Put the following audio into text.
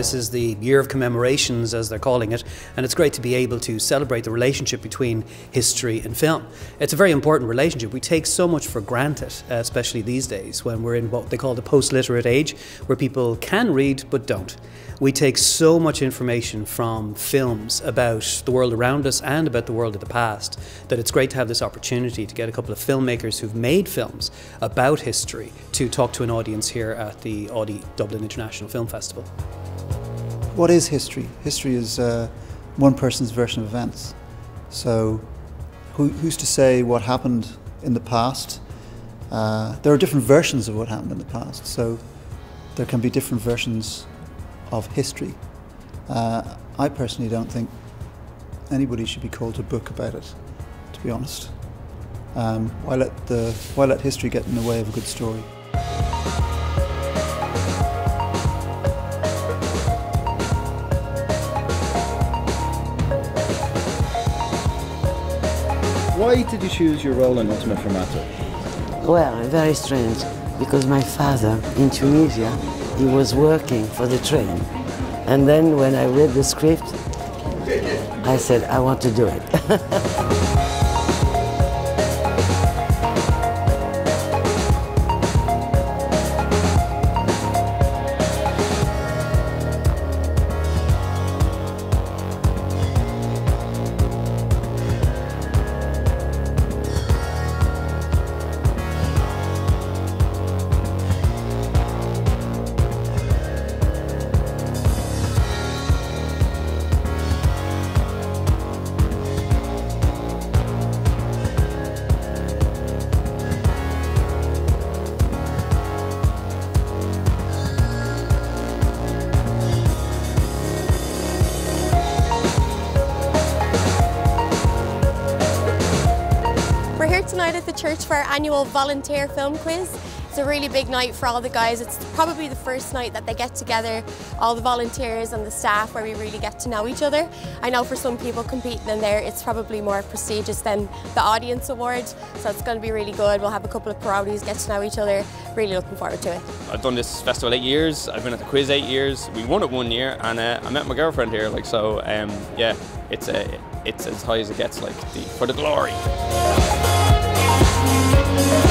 this is the year of commemorations, as they're calling it, and it's great to be able to celebrate the relationship between history and film. It's a very important relationship. We take so much for granted, especially these days when we're in what they call the post literate age, where people can read but don't. We take so much information from films about the world around us and about the world of the past that it's great to have this opportunity to get a couple of filmmakers who've made films about history to talk to an audience here at the Audi Dublin International Film Festival. What is history? History is uh, one person's version of events. So, who, who's to say what happened in the past? Uh, there are different versions of what happened in the past, so there can be different versions of history. Uh, I personally don't think anybody should be called to book about it, to be honest. Um, why, let the, why let history get in the way of a good story? Why did you choose your role in Ultima Fermata? Well, very strange, because my father in Tunisia he was working for the train. And then when I read the script, I said, I want to do it. tonight at the church for our annual volunteer film quiz. It's a really big night for all the guys. It's probably the first night that they get together, all the volunteers and the staff, where we really get to know each other. I know for some people competing in there, it's probably more prestigious than the audience award, so it's going to be really good. We'll have a couple of parodies, get to know each other. Really looking forward to it. I've done this festival eight years. I've been at the quiz eight years. We won it one year, and uh, I met my girlfriend here. Like so, um, yeah, it's a, uh, it's as high as it gets. Like the, for the glory. Thank you.